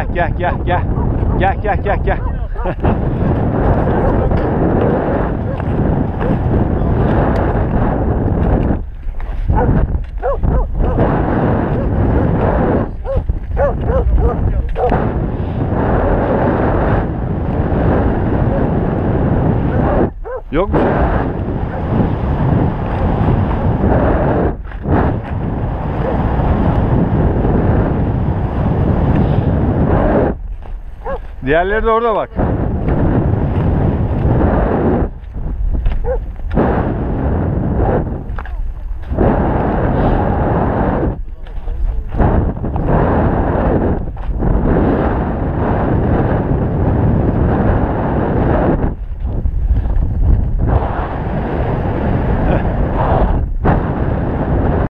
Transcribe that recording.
Gel gel gel gel. Gel gel gel gel. Yok mu? Diğerleri de orada bak.